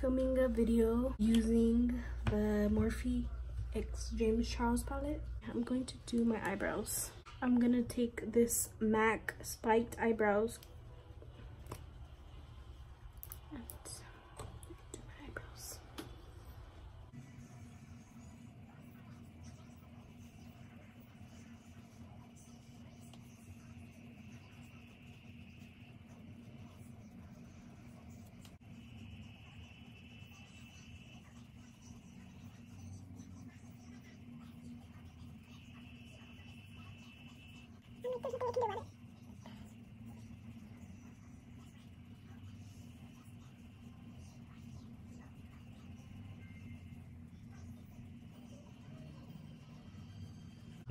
filming a video using the Morphe X James Charles palette. I'm going to do my eyebrows. I'm gonna take this MAC spiked eyebrows and do my eyebrows.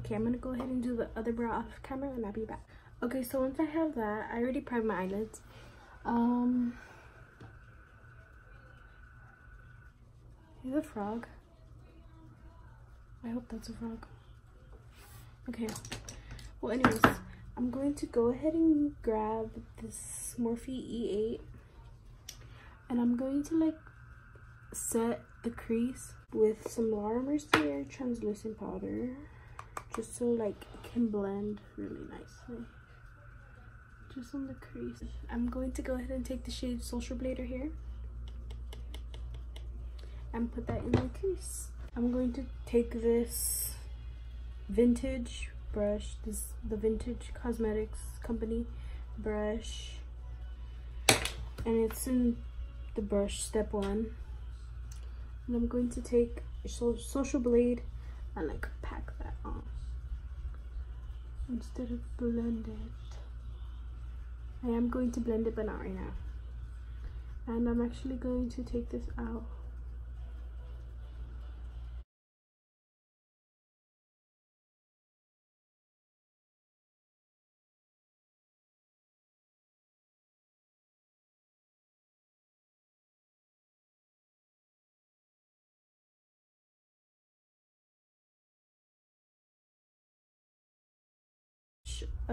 Okay, I'm gonna go ahead and do the other brow off camera and I'll be back. Okay, so once I have that, I already primed my eyelids. Um, here's a frog. I hope that's a frog. Okay, well anyways, I'm going to go ahead and grab this Morphe E8 and I'm going to like set the crease with some Laura Mercier translucent powder just so like it can blend really nicely. Just on the crease. I'm going to go ahead and take the shade social blader here and put that in my crease. I'm going to take this vintage brush this the vintage cosmetics company brush and it's in the brush step one and i'm going to take so social blade and like pack that on instead of blend it. I am going to blend it but not right now. And I'm actually going to take this out.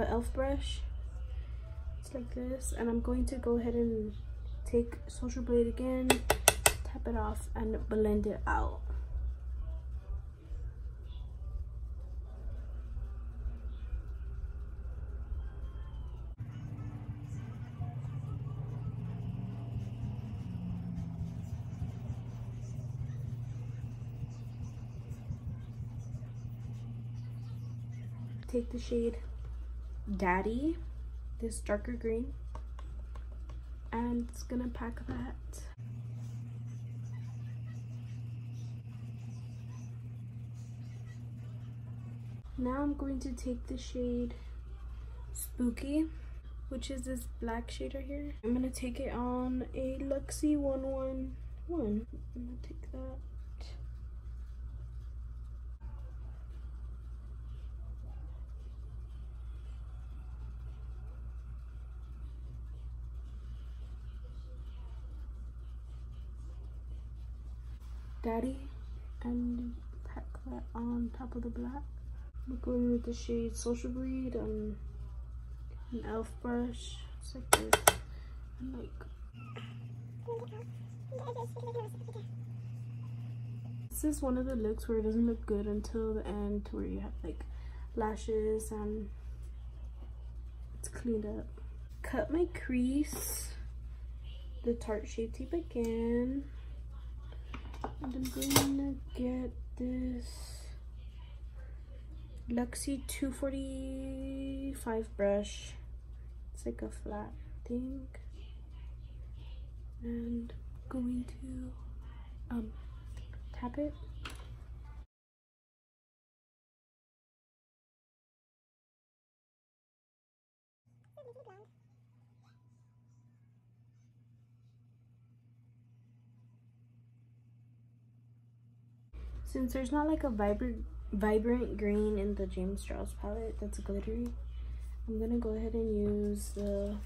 Elf brush. It's like this. And i'm going to go ahead and take social blade again tap it off and blend it out. Take the shade Daddy, this darker green. And it's gonna pack that. Now I'm going to take the shade Spooky, which is this black shade right here. I'm gonna take it on a Luxie 111. I'm gonna take that. Daddy and pack that on top of the black. I'm going with the shade Social Blade and an e.l.f. brush. It's like this. And like this is one of the looks where it doesn't look good until the end where you have like lashes and it's cleaned up. Cut my crease the Tarte Shape Tape again. I'm going to get this Luxie 245 brush. It's like a flat thing. And going to um, tap it. Since there's not like a vibrant vibrant green in the James Charles palette that's glittery, I'm gonna go ahead and use the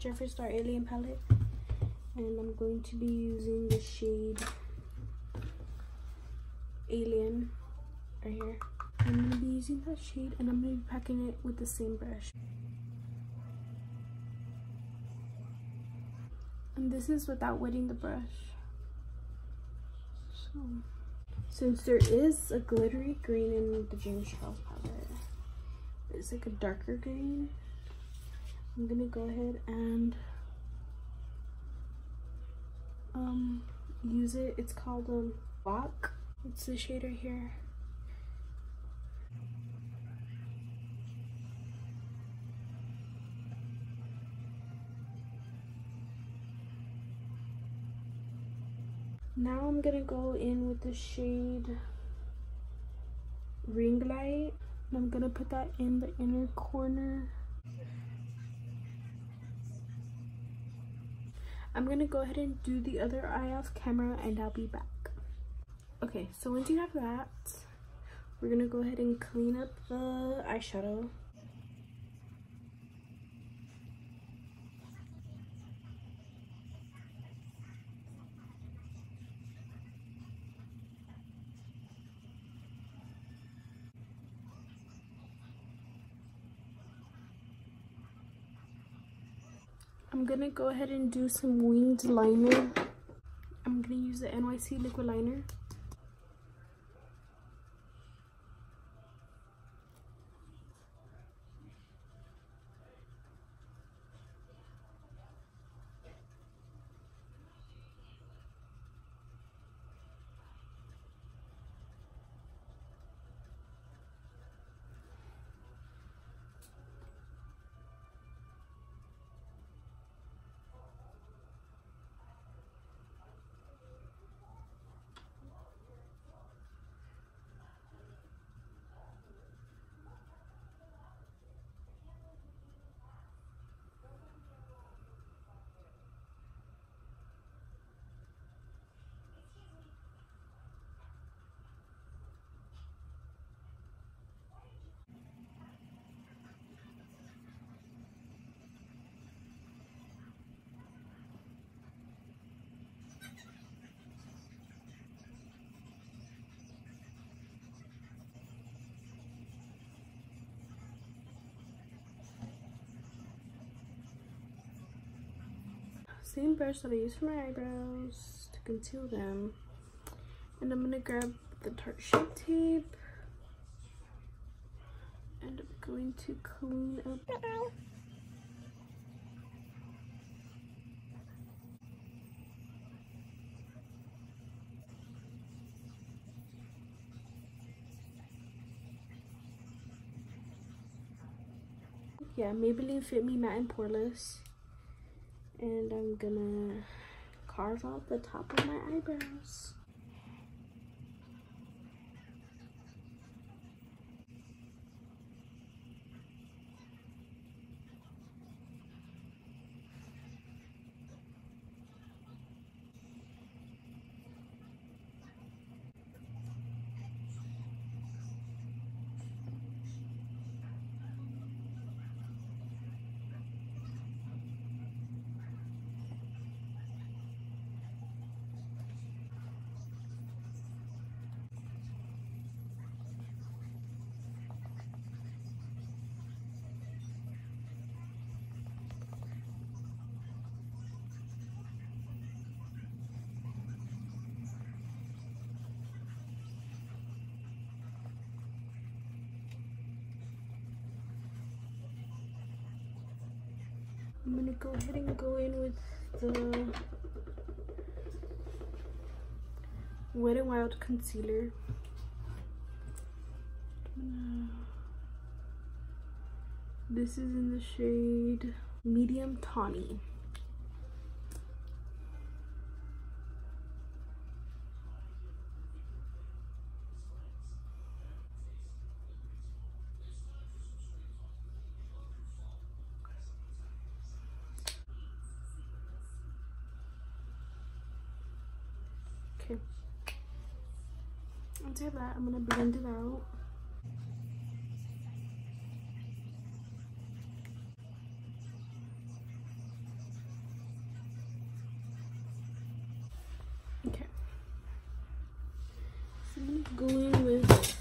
Jeffree Star Alien palette. And I'm going to be using the shade Alien right here. I'm gonna be using that shade and I'm gonna be packing it with the same brush. And this is without wetting the brush. So, since there is a glittery green in the James Charles palette, it's like a darker green. I'm gonna go ahead and um use it. It's called um Walk. It's the shade right here. Now I'm gonna go in with the shade Ring Light. I'm gonna put that in the inner corner. I'm gonna go ahead and do the other eye off camera and I'll be back. Okay, so once you have that, we're gonna go ahead and clean up the eyeshadow. I'm gonna go ahead and do some winged liner. I'm gonna use the NYC liquid liner. Same brush that I use for my eyebrows to conceal them. And I'm gonna grab the Tarte Shape Tape. And I'm going to clean up. Yeah, Maybelline Fit Me Matte and Poreless and I'm gonna carve out the top of my eyebrows. I'm gonna go ahead and go in with the Wet n Wild concealer. This is in the shade Medium Tawny. Okay. Have that, I'm gonna blend it out. Okay. So I'm gonna go in with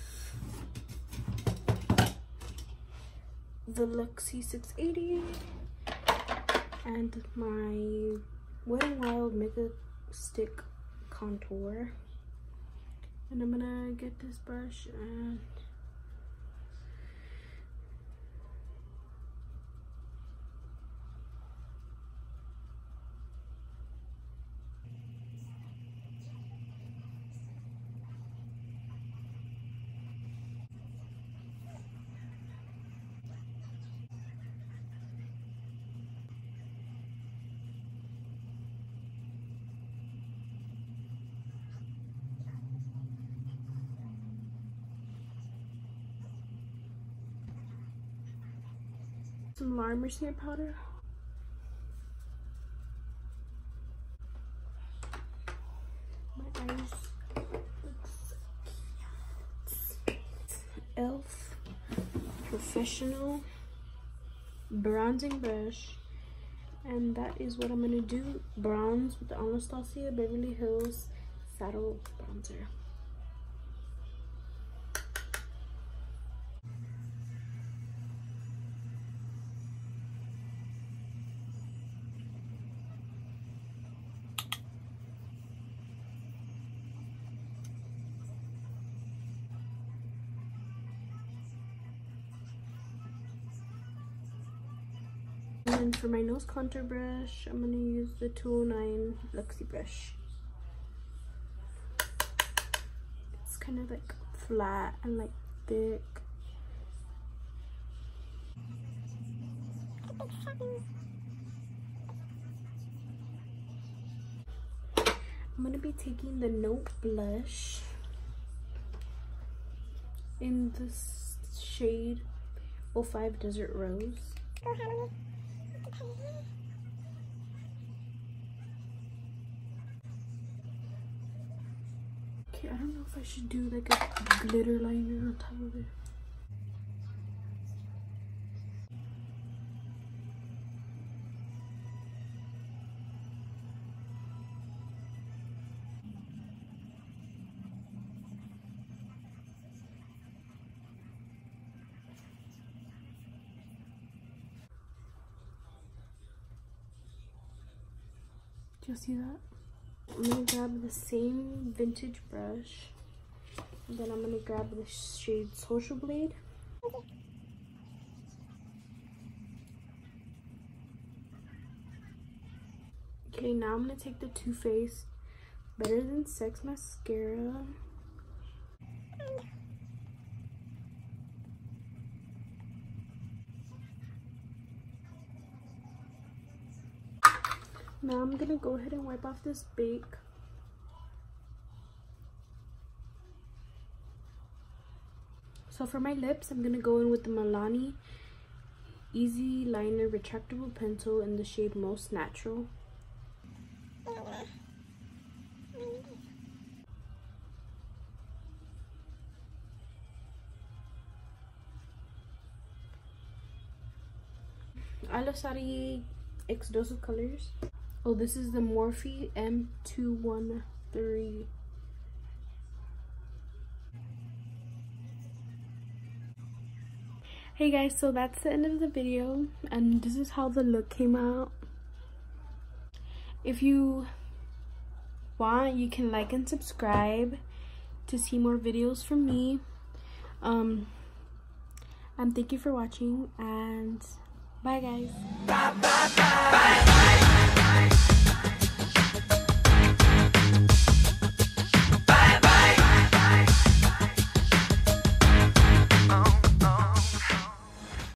the Luxie 680 and my Wet n Wild Makeup Stick contour. And I'm gonna get this brush and some La Mercier powder. My eyes e.l.f. Professional bronzing brush. And that is what I'm going to do. Bronze with the Anastasia Beverly Hills Saddle Bronzer. For my nose contour brush, I'm going to use the 209 Luxie brush. It's kind of like flat and like thick. Oh, I'm going to be taking the Note blush in this shade 05 Desert Rose. Uh-huh. Okay, I don't know if I should do like a glitter liner on top of it. You see that? I'm gonna grab the same vintage brush. And then I'm gonna grab the shade Social Blade. Okay, now I'm gonna take the Too Faced Better Than Sex Mascara. Now I'm gonna go ahead and wipe off this bake. So for my lips, I'm gonna go in with the Milani Easy Liner Retractable Pencil in the shade Most Natural. Alissa Ashley X Dose of Colors. Oh, this is the Morphe M213. Hey guys, so that's the end of the video and this is how the look came out. If you want, you can like and subscribe to see more videos from me. Um, and thank you for watching and bye guys. Bye, bye, bye.